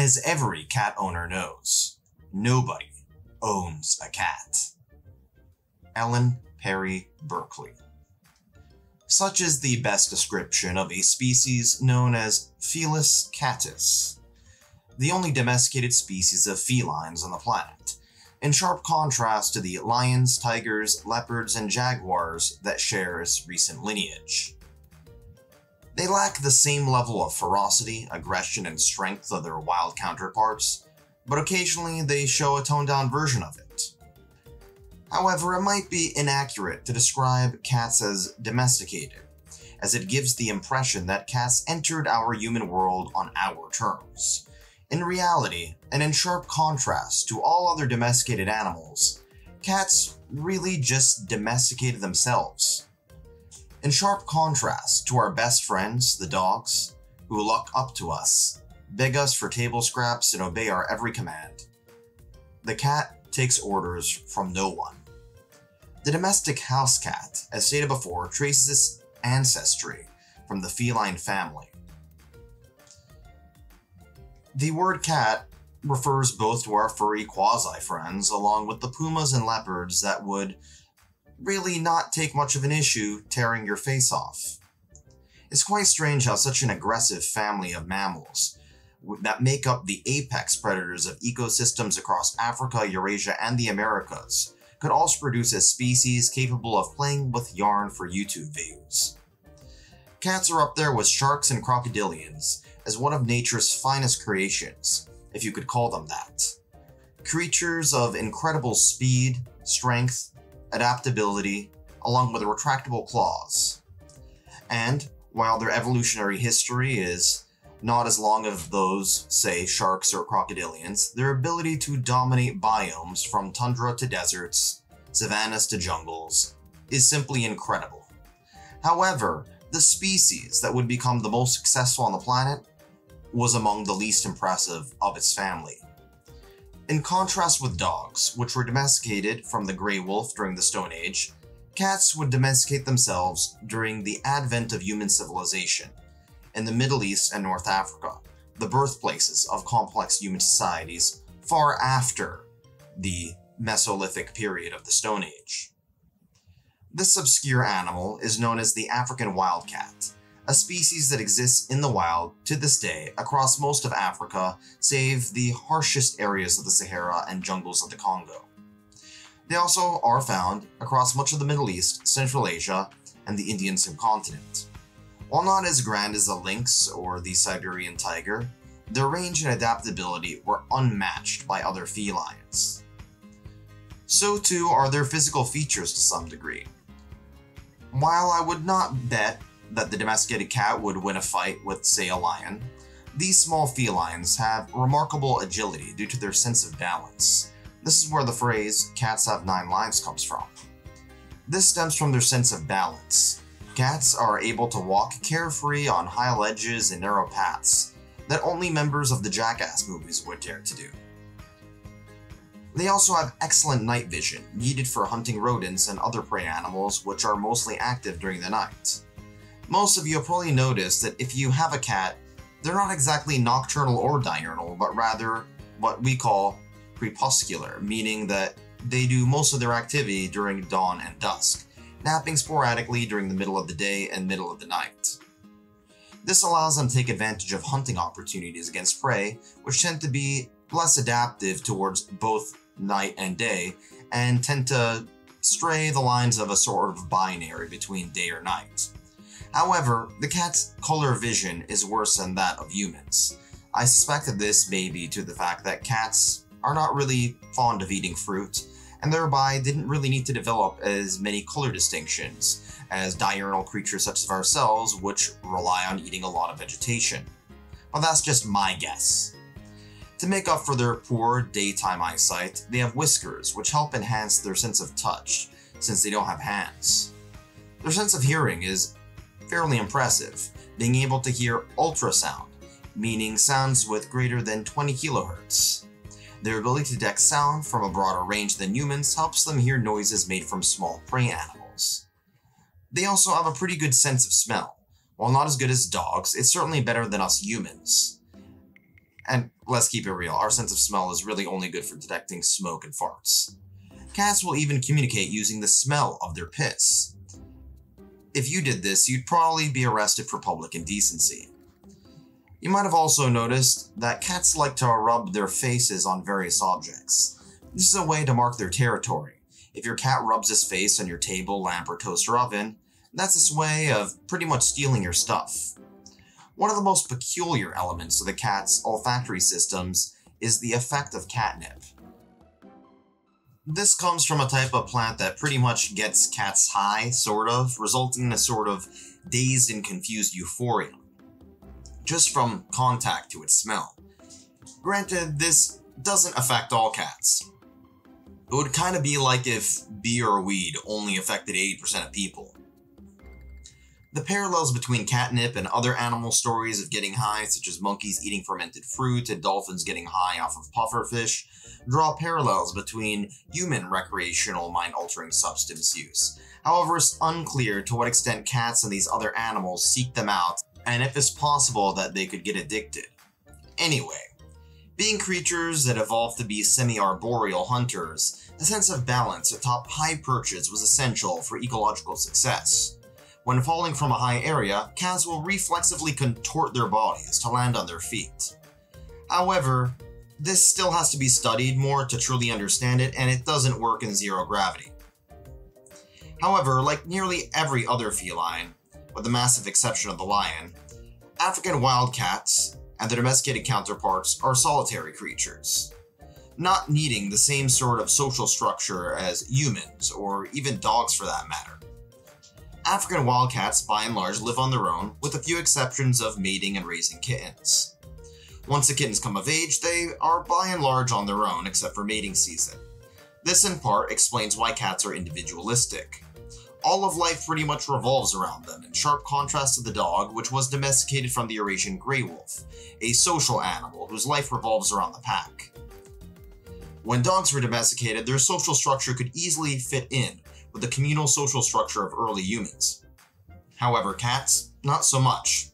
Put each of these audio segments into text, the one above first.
As every cat owner knows, nobody owns a cat. Ellen Perry Berkeley. Such is the best description of a species known as Felis catus, the only domesticated species of felines on the planet, in sharp contrast to the lions, tigers, leopards, and jaguars that share its recent lineage. They lack the same level of ferocity, aggression, and strength of their wild counterparts, but occasionally they show a toned down version of it. However, it might be inaccurate to describe cats as domesticated, as it gives the impression that cats entered our human world on our terms. In reality, and in sharp contrast to all other domesticated animals, cats really just domesticated themselves. In sharp contrast to our best friends, the dogs, who look up to us, beg us for table scraps, and obey our every command, the cat takes orders from no one. The domestic house cat, as stated before, traces its ancestry from the feline family. The word cat refers both to our furry quasi friends, along with the pumas and leopards that would really not take much of an issue tearing your face off. It's quite strange how such an aggressive family of mammals that make up the apex predators of ecosystems across Africa, Eurasia, and the Americas could also produce a species capable of playing with yarn for YouTube views. Cats are up there with sharks and crocodilians as one of nature's finest creations, if you could call them that. Creatures of incredible speed, strength, adaptability, along with retractable claws. And while their evolutionary history is not as long as those, say, sharks or crocodilians, their ability to dominate biomes from tundra to deserts, savannas to jungles, is simply incredible. However, the species that would become the most successful on the planet was among the least impressive of its family. In contrast with dogs, which were domesticated from the grey wolf during the Stone Age, cats would domesticate themselves during the advent of human civilization in the Middle East and North Africa, the birthplaces of complex human societies far after the Mesolithic period of the Stone Age. This obscure animal is known as the African wildcat, a species that exists in the wild to this day across most of Africa, save the harshest areas of the Sahara and jungles of the Congo. They also are found across much of the Middle East, Central Asia, and the Indian subcontinent. While not as grand as the lynx or the Siberian tiger, their range and adaptability were unmatched by other felines. So too are their physical features to some degree. While I would not bet that the domesticated cat would win a fight with, say, a lion, these small felines have remarkable agility due to their sense of balance. This is where the phrase, cats have nine lives, comes from. This stems from their sense of balance. Cats are able to walk carefree on high ledges and narrow paths that only members of the Jackass movies would dare to do. They also have excellent night vision, needed for hunting rodents and other prey animals which are mostly active during the night. Most of you have probably noticed that if you have a cat, they're not exactly nocturnal or diurnal, but rather what we call crepuscular, meaning that they do most of their activity during dawn and dusk, napping sporadically during the middle of the day and middle of the night. This allows them to take advantage of hunting opportunities against prey, which tend to be less adaptive towards both night and day, and tend to stray the lines of a sort of binary between day or night. However, the cat's color vision is worse than that of humans. I suspect that this may be to the fact that cats are not really fond of eating fruit, and thereby didn't really need to develop as many color distinctions as diurnal creatures such as ourselves, which rely on eating a lot of vegetation. But that's just my guess. To make up for their poor daytime eyesight, they have whiskers, which help enhance their sense of touch, since they don't have hands. Their sense of hearing is fairly impressive, being able to hear ultrasound, meaning sounds with greater than 20 kHz. Their ability to detect sound from a broader range than humans helps them hear noises made from small prey animals. They also have a pretty good sense of smell. While not as good as dogs, it's certainly better than us humans. And let's keep it real, our sense of smell is really only good for detecting smoke and farts. Cats will even communicate using the smell of their piss. If you did this, you'd probably be arrested for public indecency. You might have also noticed that cats like to rub their faces on various objects. This is a way to mark their territory. If your cat rubs his face on your table, lamp, or toaster oven, that's its way of pretty much stealing your stuff. One of the most peculiar elements of the cat's olfactory systems is the effect of catnip. This comes from a type of plant that pretty much gets cats high, sort of, resulting in a sort of dazed and confused euphoria, just from contact to its smell. Granted, this doesn't affect all cats. It would kind of be like if beer or weed only affected 80% of people. The parallels between catnip and other animal stories of getting high, such as monkeys eating fermented fruit and dolphins getting high off of pufferfish, draw parallels between human recreational mind altering substance use. However, it's unclear to what extent cats and these other animals seek them out, and if it's possible that they could get addicted. Anyway, being creatures that evolved to be semi-arboreal hunters, a sense of balance atop high perches was essential for ecological success. When falling from a high area, cats will reflexively contort their bodies to land on their feet. However, this still has to be studied more to truly understand it, and it doesn't work in zero gravity. However, like nearly every other feline, with the massive exception of the lion, African wildcats and their domesticated counterparts are solitary creatures, not needing the same sort of social structure as humans, or even dogs for that matter. African wildcats, by and large, live on their own, with a few exceptions of mating and raising kittens. Once the kittens come of age, they are by and large on their own, except for mating season. This in part explains why cats are individualistic. All of life pretty much revolves around them, in sharp contrast to the dog, which was domesticated from the Eurasian grey wolf, a social animal whose life revolves around the pack. When dogs were domesticated, their social structure could easily fit in with the communal social structure of early humans. However, cats, not so much.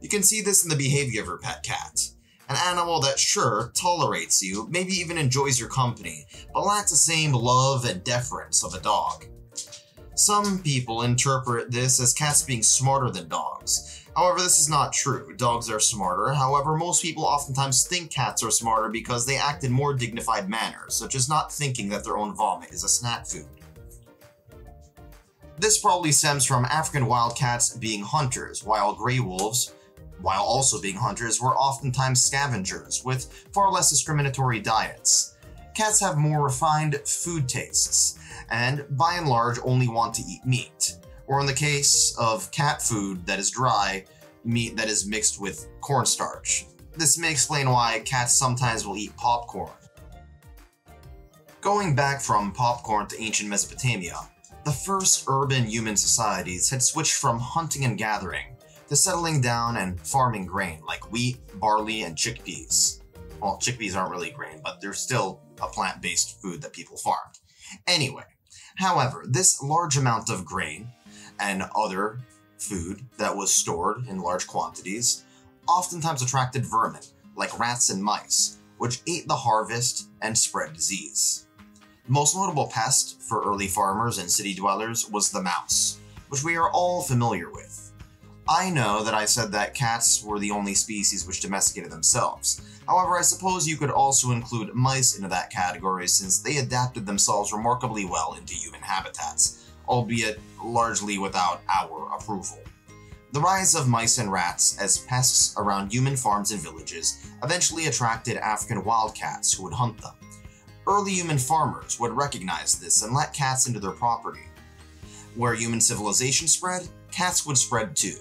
You can see this in the behavior of your pet cat. An animal that sure tolerates you, maybe even enjoys your company, but lacks the same love and deference of a dog. Some people interpret this as cats being smarter than dogs. However, this is not true. Dogs are smarter. However, most people oftentimes think cats are smarter because they act in more dignified manners, such as not thinking that their own vomit is a snack food. This probably stems from African wildcats being hunters, while gray wolves, while also being hunters, were oftentimes scavengers with far less discriminatory diets. Cats have more refined food tastes, and by and large only want to eat meat, or in the case of cat food that is dry, meat that is mixed with cornstarch. This may explain why cats sometimes will eat popcorn. Going back from popcorn to ancient Mesopotamia, the first urban human societies had switched from hunting and gathering to settling down and farming grain like wheat, barley, and chickpeas. Well, chickpeas aren't really grain, but they're still a plant based food that people farmed. Anyway, however, this large amount of grain and other food that was stored in large quantities oftentimes attracted vermin, like rats and mice, which ate the harvest and spread disease. The most notable pest for early farmers and city dwellers was the mouse, which we are all familiar with. I know that I said that cats were the only species which domesticated themselves. However, I suppose you could also include mice into that category since they adapted themselves remarkably well into human habitats, albeit largely without our approval. The rise of mice and rats as pests around human farms and villages eventually attracted African wildcats who would hunt them. Early human farmers would recognize this and let cats into their property. Where human civilization spread, cats would spread too,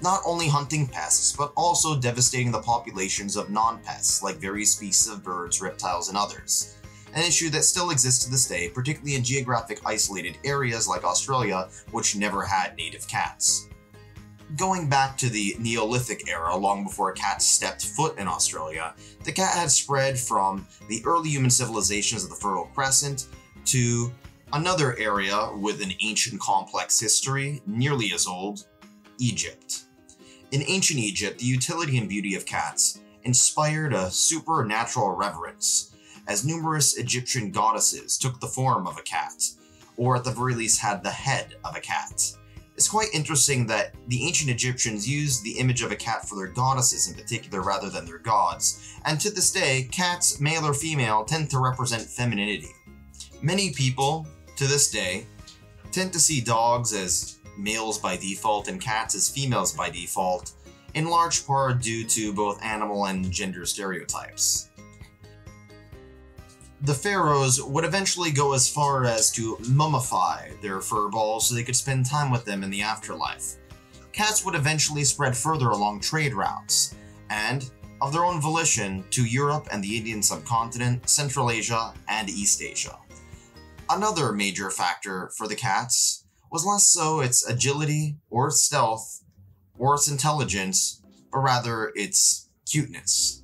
not only hunting pests, but also devastating the populations of non-pests like various species of birds, reptiles, and others. An issue that still exists to this day, particularly in geographic isolated areas like Australia, which never had native cats going back to the Neolithic era, long before cats stepped foot in Australia, the cat had spread from the early human civilizations of the Fertile Crescent to another area with an ancient complex history, nearly as old, Egypt. In ancient Egypt, the utility and beauty of cats, inspired a supernatural reverence, as numerous Egyptian goddesses took the form of a cat, or at the very least had the head of a cat. It's quite interesting that the ancient Egyptians used the image of a cat for their goddesses in particular rather than their gods, and to this day, cats, male or female, tend to represent femininity. Many people, to this day, tend to see dogs as males by default and cats as females by default, in large part due to both animal and gender stereotypes. The pharaohs would eventually go as far as to mummify their fur balls so they could spend time with them in the afterlife. Cats would eventually spread further along trade routes, and, of their own volition, to Europe and the Indian subcontinent, Central Asia, and East Asia. Another major factor for the cats was less so its agility or stealth or its intelligence, but rather its cuteness.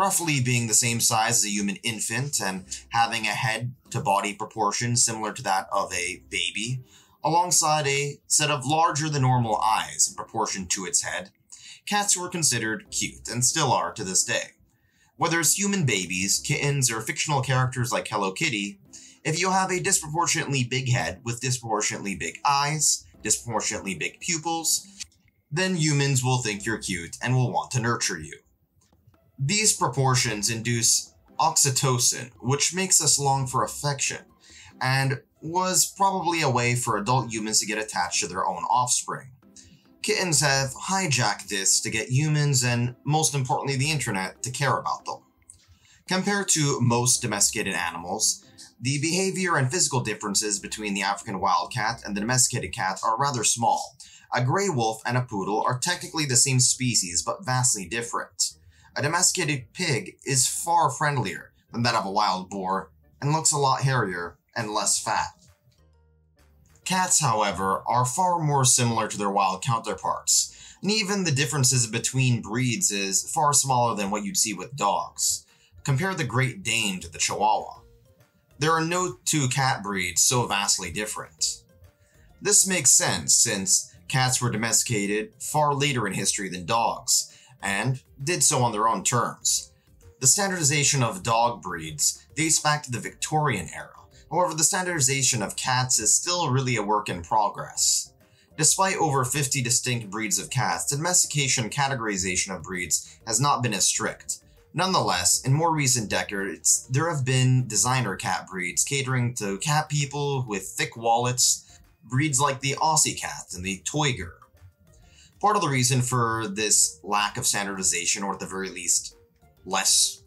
Roughly being the same size as a human infant and having a head to body proportion similar to that of a baby, alongside a set of larger than normal eyes in proportion to its head, cats were considered cute and still are to this day. Whether it's human babies, kittens, or fictional characters like Hello Kitty, if you have a disproportionately big head with disproportionately big eyes, disproportionately big pupils, then humans will think you're cute and will want to nurture you. These proportions induce oxytocin, which makes us long for affection, and was probably a way for adult humans to get attached to their own offspring. Kittens have hijacked this to get humans and, most importantly, the internet to care about them. Compared to most domesticated animals, the behavior and physical differences between the African wildcat and the domesticated cat are rather small. A gray wolf and a poodle are technically the same species but vastly different. A domesticated pig is far friendlier than that of a wild boar and looks a lot hairier and less fat. Cats, however, are far more similar to their wild counterparts, and even the differences between breeds is far smaller than what you'd see with dogs. Compare the Great Dane to the Chihuahua. There are no two cat breeds so vastly different. This makes sense since cats were domesticated far later in history than dogs, and did so on their own terms. The standardization of dog breeds dates back to the Victorian era. However, the standardization of cats is still really a work in progress. Despite over 50 distinct breeds of cats, domestication categorization of breeds has not been as strict, Nonetheless, in more recent decades, there have been designer cat breeds catering to cat people with thick wallets, breeds like the Aussie cat and the Toyger. Part of the reason for this lack of standardization, or at the very least, less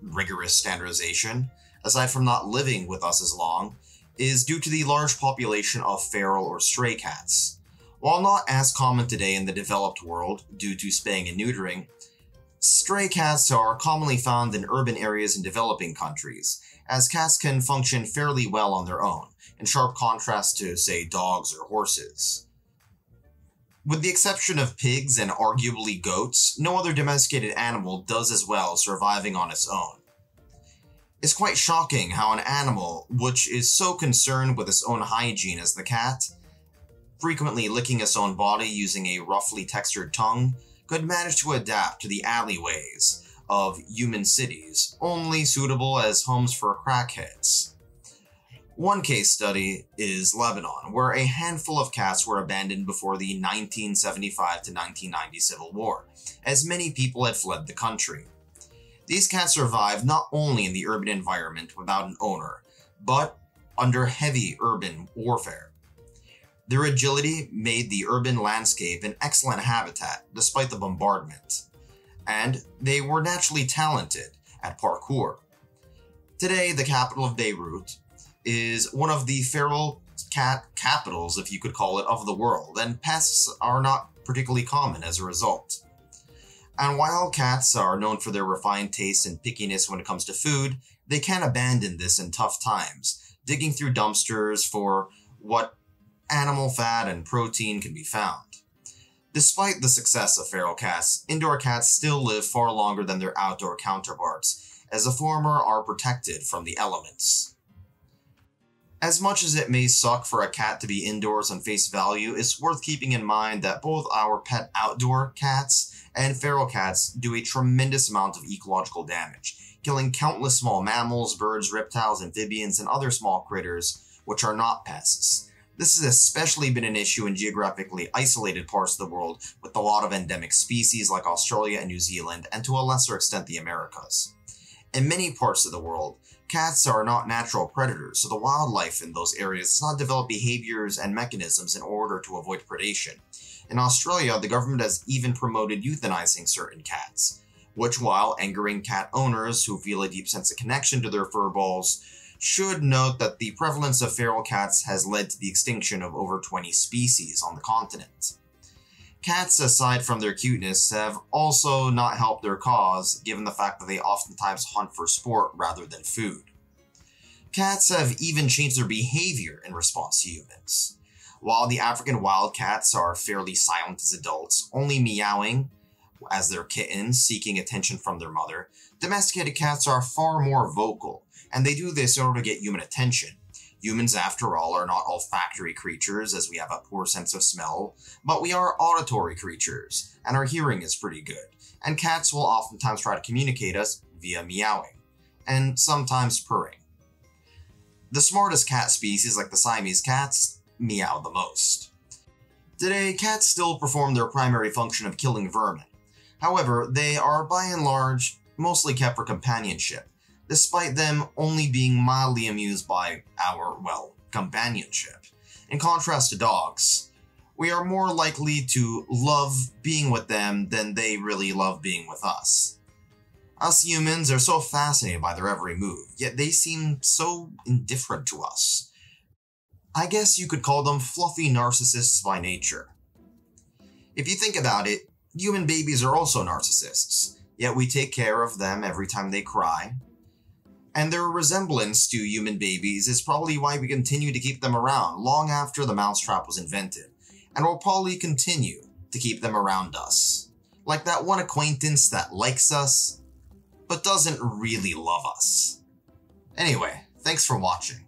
rigorous standardization, aside from not living with us as long, is due to the large population of feral or stray cats. While not as common today in the developed world due to spaying and neutering, Stray cats are commonly found in urban areas in developing countries, as cats can function fairly well on their own, in sharp contrast to, say, dogs or horses. With the exception of pigs and arguably goats, no other domesticated animal does as well surviving on its own. It's quite shocking how an animal, which is so concerned with its own hygiene as the cat, frequently licking its own body using a roughly textured tongue, could manage to adapt to the alleyways of human cities, only suitable as homes for crackheads. One case study is Lebanon, where a handful of cats were abandoned before the 1975 to 1990 civil war, as many people had fled the country. These cats survived not only in the urban environment without an owner, but under heavy urban warfare. Their agility made the urban landscape an excellent habitat despite the bombardment, and they were naturally talented at parkour. Today, the capital of Beirut is one of the feral cat capitals, if you could call it, of the world, and pests are not particularly common as a result. And while cats are known for their refined taste and pickiness when it comes to food, they can abandon this in tough times, digging through dumpsters for what animal fat and protein can be found. Despite the success of feral cats, indoor cats still live far longer than their outdoor counterparts, as the former are protected from the elements. As much as it may suck for a cat to be indoors on face value, it's worth keeping in mind that both our pet outdoor cats and feral cats do a tremendous amount of ecological damage, killing countless small mammals, birds, reptiles, amphibians, and other small critters which are not pests. This has especially been an issue in geographically isolated parts of the world with a lot of endemic species like Australia and New Zealand, and to a lesser extent the Americas. In many parts of the world, cats are not natural predators, so the wildlife in those areas does not develop behaviors and mechanisms in order to avoid predation. In Australia, the government has even promoted euthanizing certain cats, which, while angering cat owners who feel a deep sense of connection to their fur balls, should note that the prevalence of feral cats has led to the extinction of over 20 species on the continent. Cats, aside from their cuteness, have also not helped their cause, given the fact that they oftentimes hunt for sport rather than food. Cats have even changed their behavior in response to humans. While the African wildcats are fairly silent as adults, only meowing as their kittens seeking attention from their mother, domesticated cats are far more vocal, and they do this in order to get human attention. Humans, after all, are not olfactory creatures, as we have a poor sense of smell, but we are auditory creatures, and our hearing is pretty good, and cats will oftentimes try to communicate us via meowing, and sometimes purring. The smartest cat species, like the Siamese cats, meow the most. Today, cats still perform their primary function of killing vermin. However, they are by and large mostly kept for companionship, despite them only being mildly amused by our, well, companionship. In contrast to dogs, we are more likely to love being with them than they really love being with us. Us humans are so fascinated by their every move, yet they seem so indifferent to us. I guess you could call them fluffy narcissists by nature. If you think about it, human babies are also narcissists, yet we take care of them every time they cry. And their resemblance to human babies is probably why we continue to keep them around long after the mousetrap was invented, and will probably continue to keep them around us. Like that one acquaintance that likes us, but doesn't really love us. Anyway, thanks for watching.